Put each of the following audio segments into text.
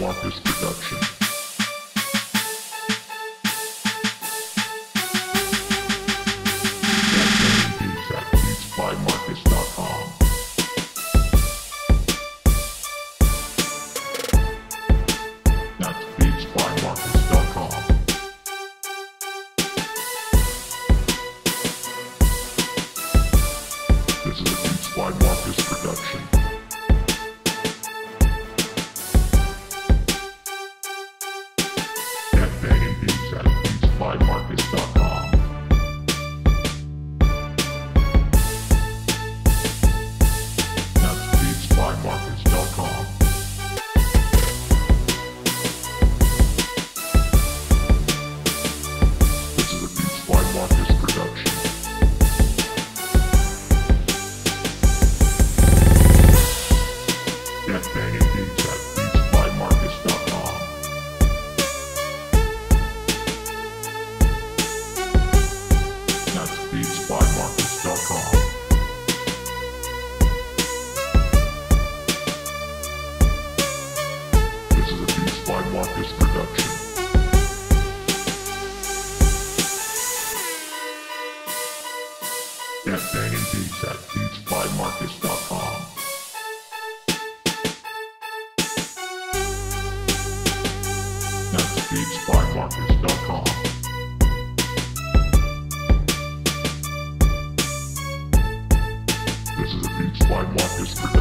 Markus Banging beats at beatsbymarkus.com. That's beatsbymarkus.com. This is a Beats by Markus production. Get banging beats at beatsbymarkus.com. This is a Beats by Markus production.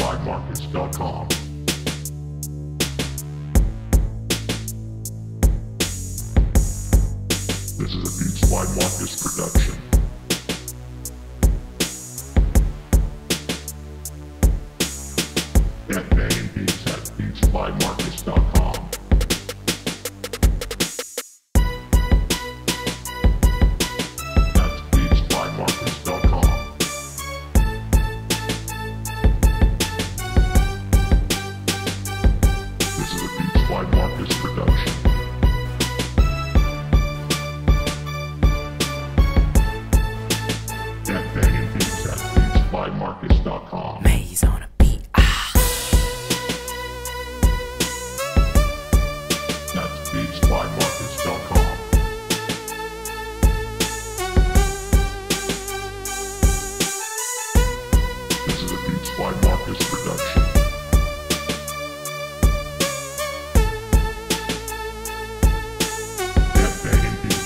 beatsbymarkus.com. This is a Beats by Markus production. Get banging beats at beatsbymarkus.com. Is a Beats by Markus production. Beats.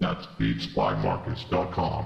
That's beatsbymarkus.com.